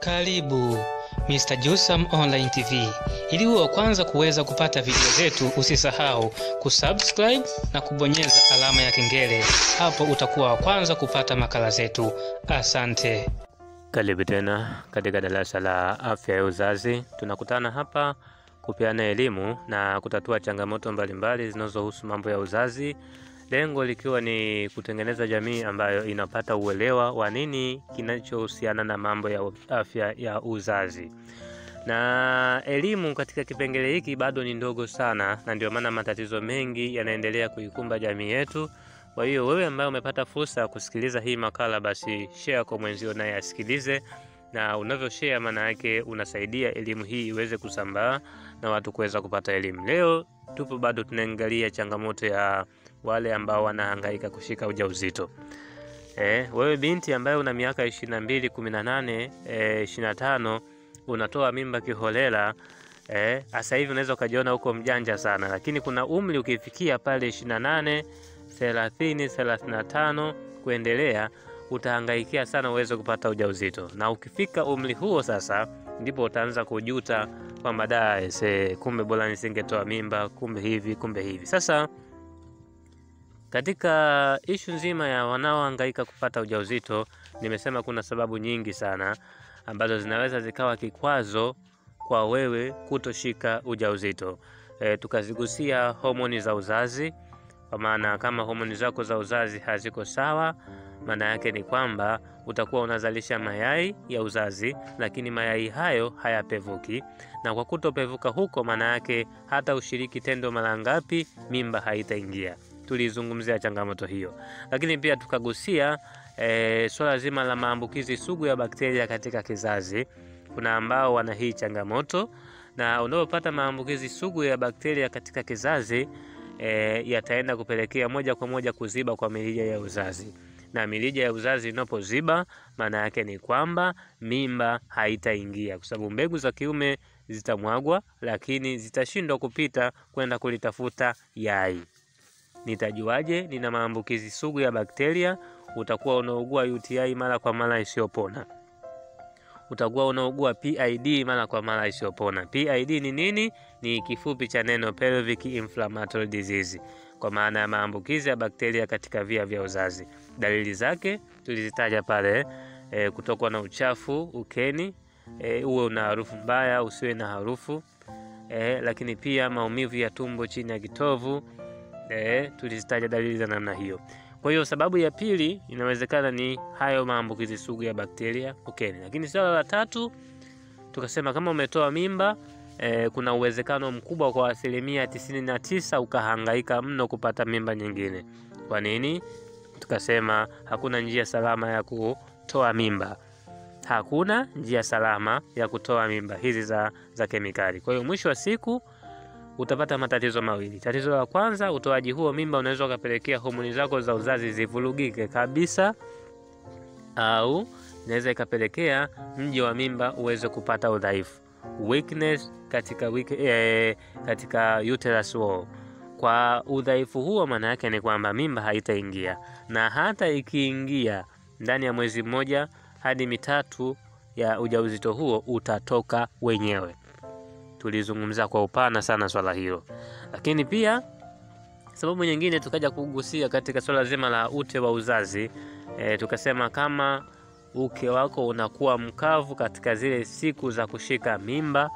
Karibu Mr. Jusam Online TV. Ili uwe wa kwanza kuweza kupata video zetu, usisahau kusubscribe na kubonyeza alama ya kengele. Hapo utakuwa wa kwanza kupata makala zetu. Asante. Karibu tena katika darasa la afya ya uzazi. Tunakutana hapa kupeana elimu na kutatua changamoto mbalimbali zinazohusu mambo ya uzazi, lengo likiwa ni kutengeneza jamii ambayo inapata uelewa wa nini kinachohusiana na mambo ya afya ya uzazi. Na elimu katika kipengele hiki bado ni ndogo sana, na ndio maana matatizo mengi yanaendelea kuikumba jamii yetu. Kwa hiyo wewe ambaye umepata fursa ya kusikiliza hii makala, basi share kwa mwenzio naye asikilize, na unavyo share, maana yake unasaidia elimu hii iweze kusambaa na watu kuweza kupata elimu. Leo tupo bado tunaangalia changamoto ya wale ambao wanahangaika kushika ujauzito. Eh, wewe binti ambaye una miaka ishirini na mbili, kumi na nane, ishirini na tano unatoa mimba kiholela eh, sasa hivi unaweza ukajiona huko mjanja sana, lakini kuna umri ukifikia pale ishirini na nane, thelathini, thelathini na tano kuendelea utahangaikia sana uweze kupata ujauzito, na ukifika umri huo sasa ndipo utaanza kujuta kwamba da kumbe bora nisingetoa mimba, kumbe hivi, kumbe hivi. Sasa katika ishu nzima ya wanaohangaika kupata ujauzito, nimesema kuna sababu nyingi sana ambazo zinaweza zikawa kikwazo kwa wewe kutoshika ujauzito. E, tukazigusia homoni za uzazi, kwa maana kama homoni zako za uzazi haziko sawa, maana yake ni kwamba utakuwa unazalisha mayai ya uzazi, lakini mayai hayo hayapevuki, na kwa kutopevuka huko, maana yake hata ushiriki tendo mara ngapi, mimba haitaingia. Tulizungumzia changamoto hiyo, lakini pia tukagusia e, swala zima la maambukizi sugu ya bakteria katika kizazi. Kuna ambao wana hii changamoto, na unapopata maambukizi sugu ya bakteria katika kizazi e, yataenda kupelekea moja kwa moja kuziba kwa mirija ya uzazi na mirija ya uzazi inapoziba, maana yake ni kwamba mimba haitaingia, kwa sababu mbegu za kiume zitamwagwa, lakini zitashindwa kupita kwenda kulitafuta yai. Nitajuaje nina maambukizi sugu ya bakteria? Utakuwa unaugua UTI mara kwa mara isiyopona, utakuwa unaugua PID mara kwa mara isiyopona. PID ni nini? Ni kifupi cha neno pelvic inflammatory disease, kwa maana ya maambukizi ya bakteria katika via vya uzazi. Dalili zake tulizitaja pale e, kutokwa na uchafu ukeni, e, uwe una harufu mbaya, usiwe na harufu e, lakini pia maumivu ya tumbo chini ya kitovu e, tulizitaja dalili za namna hiyo. Kwa hiyo sababu ya pili inawezekana ni hayo maambukizi sugu ya bakteria ukeni. Lakini swala la tatu tukasema kama umetoa mimba e, kuna uwezekano mkubwa kwa asilimia tisini na tisa ukahangaika mno kupata mimba nyingine. Kwa nini? Tukasema hakuna njia salama ya kutoa mimba, hakuna njia salama ya kutoa mimba hizi za, za kemikali. Kwa hiyo mwisho wa siku utapata matatizo mawili. Tatizo la kwanza, utoaji huo mimba unaweza ukapelekea homoni zako za uzazi zivurugike kabisa, au inaweza ikapelekea mji wa mimba uweze kupata udhaifu, weakness katika, eh, katika uterus wall. Kwa udhaifu huo, maana yake ni kwamba mimba haitaingia, na hata ikiingia ndani ya mwezi mmoja hadi mitatu ya ujauzito huo utatoka wenyewe. Tulizungumza kwa upana sana swala hilo, lakini pia sababu nyingine tukaja kugusia katika swala zima la ute wa uzazi e, tukasema kama uke wako unakuwa mkavu katika zile siku za kushika mimba,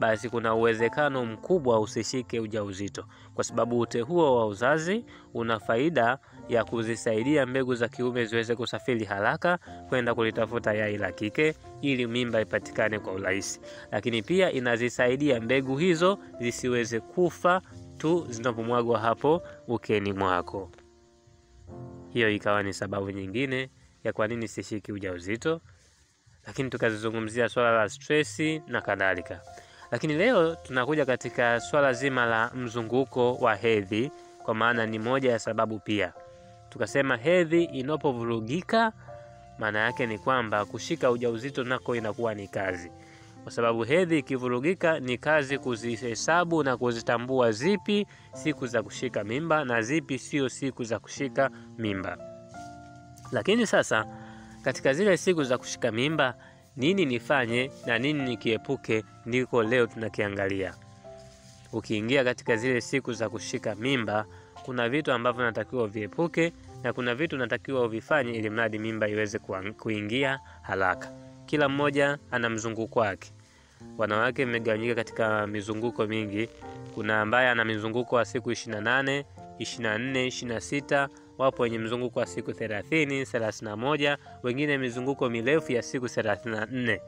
basi kuna uwezekano mkubwa usishike ujauzito, kwa sababu ute huo wa uzazi una faida ya kuzisaidia mbegu za kiume ziweze kusafiri haraka kwenda kulitafuta yai la kike ili mimba ipatikane kwa urahisi, lakini pia inazisaidia mbegu hizo zisiweze kufa tu zinapomwagwa hapo ukeni mwako. Hiyo ikawa ni sababu nyingine ya kwa nini sishiki ujauzito, lakini tukazizungumzia swala la stresi na kadhalika. Lakini leo tunakuja katika swala zima la mzunguko wa hedhi, kwa maana ni moja ya sababu pia. Tukasema hedhi inapovurugika, maana yake ni kwamba kushika ujauzito nako inakuwa ni kazi, kwa sababu hedhi ikivurugika ni kazi kuzihesabu na kuzitambua zipi siku za kushika mimba na zipi sio siku za kushika mimba. Lakini sasa katika zile siku za kushika mimba nini nifanye na nini nikiepuke, ndiko leo tunakiangalia. Ukiingia katika zile siku za kushika mimba, kuna vitu ambavyo natakiwa uviepuke na kuna vitu natakiwa uvifanye ili mradi mimba iweze kuingia haraka. Kila mmoja ana mzunguko wake. Wanawake mmegawanyika katika mizunguko mingi. Kuna ambaye ana mizunguko wa siku 28, 24, 26, wapo wenye mzunguko wa siku 30, 31, wengine mizunguko mirefu ya siku 34.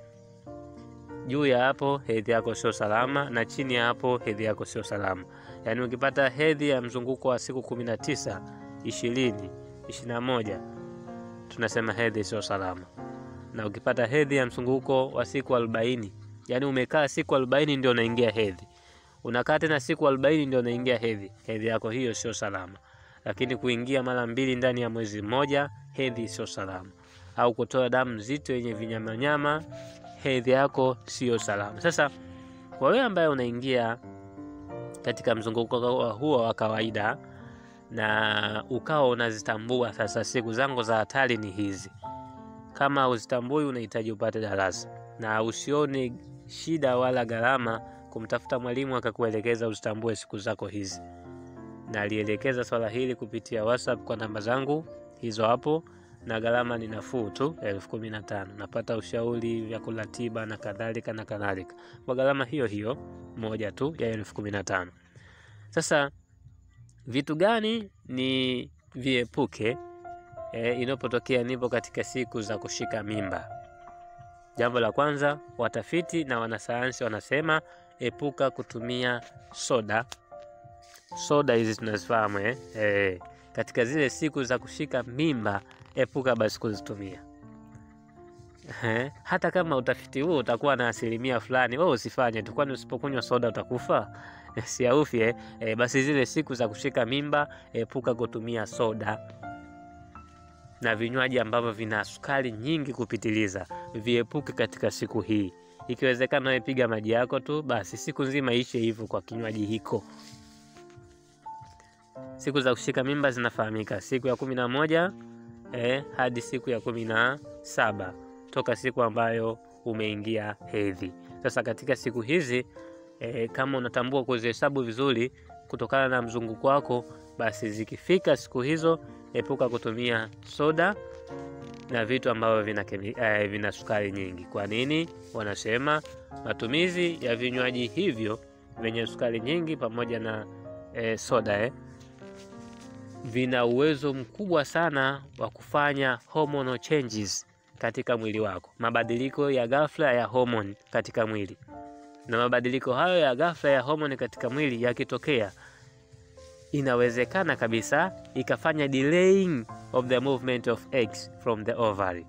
Juu ya hapo hedhi yako sio salama, na chini ya hapo hedhi yako sio salama. Yaani ukipata hedhi ya mzunguko wa siku 19, 20, 21, tunasema hedhi sio salama. Na ukipata hedhi ya mzunguko wa siku 40, yaani umekaa siku 40 ndio unaingia hedhi, unakaa tena siku 40 ndio unaingia hedhi, hedhi yako hiyo sio salama. Lakini kuingia mara mbili ndani ya mwezi mmoja, hedhi sio salama. Au kutoa damu nzito yenye vinyamanyama hedhi yako sio salama. Sasa kwa wewe ambaye unaingia katika mzunguko huo wa kawaida na ukawa unazitambua sasa, siku zangu za hatari ni hizi, kama uzitambui, unahitaji upate darasa, na usione shida wala gharama kumtafuta mwalimu akakuelekeza uzitambue siku zako hizi. Nalielekeza swala hili kupitia WhatsApp kwa namba zangu hizo hapo na gharama ni nafuu tu, elfu kumi na tano. Napata ushauri, vya tiba na kadhalika na kadhalika kwa gharama hiyo hiyo moja tu ya elfu kumi na tano. Sasa vitu gani ni viepuke e, inapotokea nipo katika siku za kushika mimba? Jambo la kwanza, watafiti na wanasayansi wanasema epuka kutumia soda. Soda hizi tunazifahamu eh? Eh, katika zile siku za kushika mimba epuka basi kuzitumia. eh, Hata kama utafiti huo utakuwa na asilimia fulani, wewe usifanye tu, kwani usipokunywa soda utakufa? Siaufye eh, basi zile siku za kushika mimba epuka kutumia soda na vinywaji ambavyo vina sukari nyingi kupitiliza, viepuke katika siku hii. Ikiwezekana wewe piga maji yako tu basi, siku nzima ishe hivyo kwa kinywaji hiko. Siku za kushika mimba zinafahamika, siku ya kumi na moja Eh, hadi siku ya kumi na saba toka siku ambayo umeingia hedhi. Sasa katika siku hizi eh, kama unatambua kuzihesabu vizuri kutokana na mzunguko wako, basi zikifika siku hizo epuka kutumia soda na vitu ambavyo vina, eh, vina sukari nyingi. Kwa nini? Wanasema matumizi ya vinywaji hivyo vyenye sukari nyingi pamoja na eh, soda eh, vina uwezo mkubwa sana wa kufanya hormonal changes katika mwili wako, mabadiliko ya ghafla ya homoni katika mwili. Na mabadiliko hayo ya ghafla ya homoni katika mwili yakitokea, inawezekana kabisa ikafanya delaying of the movement of eggs from the ovary,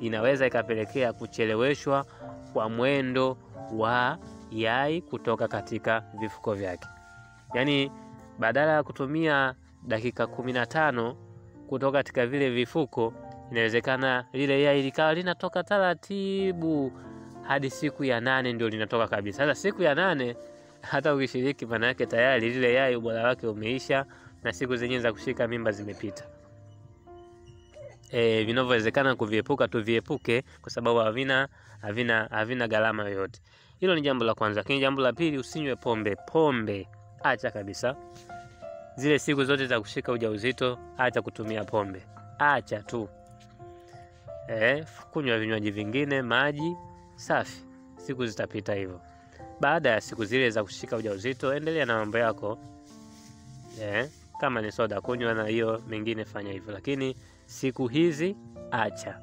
inaweza ikapelekea kucheleweshwa kwa mwendo wa yai kutoka katika vifuko vyake. Yaani badala ya kutumia dakika kumi na tano kutoka katika vile vifuko, inawezekana lile yai likawa linatoka taratibu hadi siku ya nane ndio linatoka kabisa. Sasa siku ya nane hata ukishiriki, maana yake tayari lile yai ubora wake umeisha na siku zenyewe za kushika mimba zimepita. E, vinavyowezekana kuviepuka tuviepuke, kwa sababu havina havina havina gharama yoyote. Hilo ni jambo la kwanza. Lakini jambo la pili, usinywe pombe. Pombe acha kabisa. Zile siku zote za kushika ujauzito acha kutumia pombe, acha tu. eh, kunywa vinywaji vingine, maji safi, siku zitapita hivyo. Baada ya siku zile za kushika ujauzito, endelea na mambo yako. eh, kama ni soda kunywa, na hiyo mengine fanya hivyo, lakini siku hizi acha,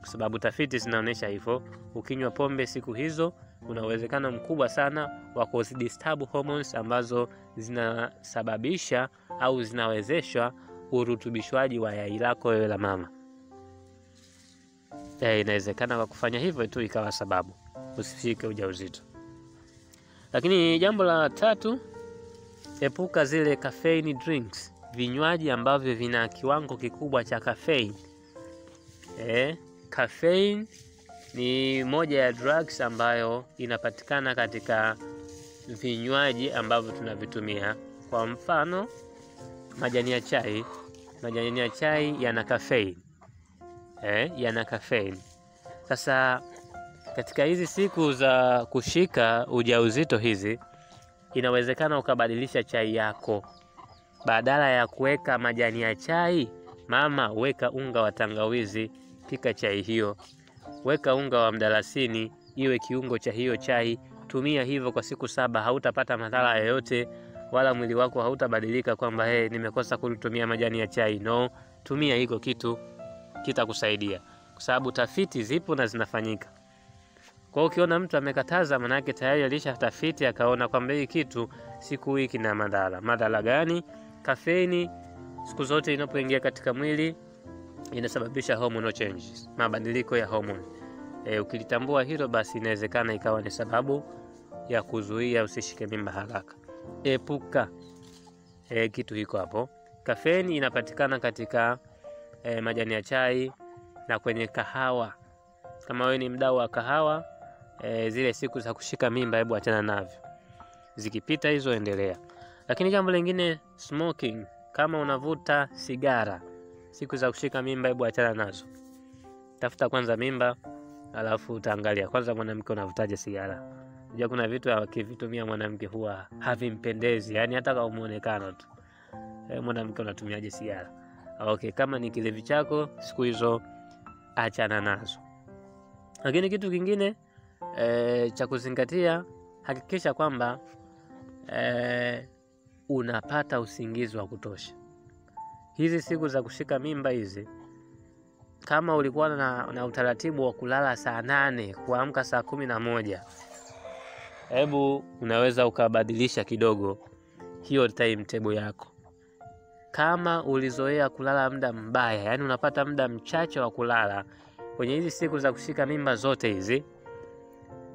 kwa sababu tafiti zinaonyesha hivyo. Ukinywa pombe siku hizo kuna uwezekano mkubwa sana wa kuzidisturb hormones ambazo zinasababisha au zinawezeshwa urutubishwaji wa yai lako wewe la mama. E, inawezekana kwa kufanya hivyo tu ikawa sababu usifike ujauzito. Lakini jambo la tatu, epuka zile caffeine drinks, vinywaji ambavyo vina kiwango kikubwa cha caffeine. E, caffeine ni moja ya drugs ambayo inapatikana katika vinywaji ambavyo tunavitumia. Kwa mfano, majani ya chai. Majani ya chai yana caffeine. Eh, yana caffeine. Sasa katika hizi siku za kushika ujauzito hizi, inawezekana ukabadilisha chai yako. Badala ya kuweka majani ya chai, mama, weka unga wa tangawizi, pika chai hiyo. Weka unga wa mdalasini, iwe kiungo cha hiyo chai. Tumia hivyo kwa siku saba, hautapata madhara yoyote, wala mwili wako hautabadilika kwamba hey, nimekosa kutumia majani ya chai. No, tumia hiko kitu, kitakusaidia kwa sababu tafiti zipo na zinafanyika. Kwa ukiona mtu amekataza, manake tayari alisha tafiti akaona kwamba hii kitu siku hii kina madhara. Madhara gani? Kafeini siku zote inapoingia katika mwili inasababisha hormonal changes, mabadiliko ya homoni. E, ukilitambua hilo basi inawezekana ikawa ni sababu ya kuzuia usishike mimba haraka. Epuka e, kitu hiko hapo. Kafeini inapatikana katika e, majani ya chai na kwenye kahawa. Kama wewe ni mdau wa kahawa e, zile siku za kushika mimba, hebu achana navyo. Zikipita hizo endelea. Lakini jambo lingine smoking, kama unavuta sigara siku za kushika mimba, hebu achana nazo. Tafuta kwanza mimba, alafu utaangalia kwanza mwanamke unavutaje sigara. Unajua kuna vitu akivitumia mwanamke huwa havimpendezi, yani hata kama muonekano tu. E, mwanamke unatumiaje sigara? Okay, kama ni kilevi chako siku hizo achana nazo. Lakini kitu kingine e, cha kuzingatia, hakikisha kwamba e, unapata usingizi wa kutosha. Hizi siku za kushika mimba hizi, kama ulikuwa na, na utaratibu wa kulala saa nane kuamka saa kumi na moja hebu unaweza ukabadilisha kidogo hiyo timetable yako. Kama ulizoea kulala muda mbaya, yaani unapata muda mchache wa kulala kwenye hizi siku za kushika mimba zote hizi,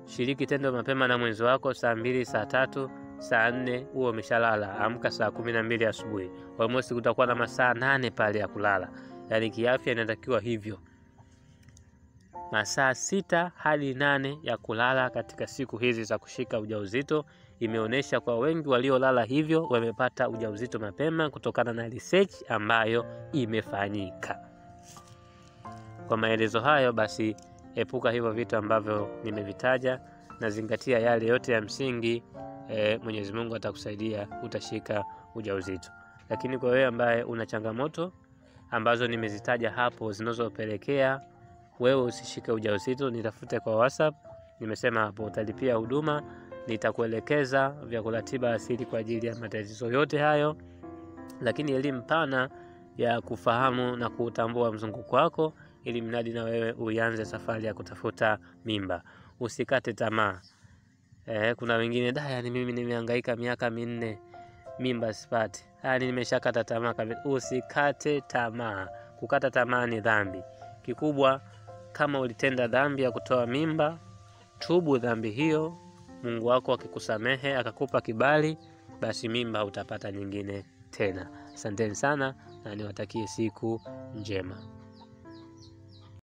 shiriki tendo mapema na mwenzi wako saa mbili, saa tatu, saa nne huo umeshalala. Amka saa kumi na mbili asubuhi, almost kutakuwa na masaa nane pale ya kulala. Yani kiafya inatakiwa hivyo, masaa sita hadi nane ya kulala katika siku hizi za kushika ujauzito. Imeonyesha kwa wengi waliolala hivyo wamepata ujauzito mapema kutokana na research ambayo imefanyika. Kwa maelezo hayo basi, epuka hivyo vitu ambavyo nimevitaja na zingatia yale yote ya msingi. E, Mwenyezi Mungu atakusaidia utashika ujauzito. Lakini kwa wewe ambaye una changamoto ambazo nimezitaja hapo zinazopelekea wewe usishike ujauzito, nitafute kwa WhatsApp. Nimesema hapo utalipia huduma, nitakuelekeza vyakula tiba asili kwa ajili ya matatizo yote hayo, lakini elimu pana ya kufahamu na kutambua mzunguko wako, ili mradi na wewe uianze safari ya kutafuta mimba. Usikate tamaa. Eh, kuna wengine da, yani mimi nimehangaika miaka minne mimba sipati, yani nimeshakata tamaa kabisa. Usikate tamaa. Kukata tamaa ni dhambi. Kikubwa, kama ulitenda dhambi ya kutoa mimba, tubu dhambi hiyo. Mungu wako akikusamehe akakupa kibali, basi mimba utapata nyingine tena. Asanteni sana na niwatakie siku njema.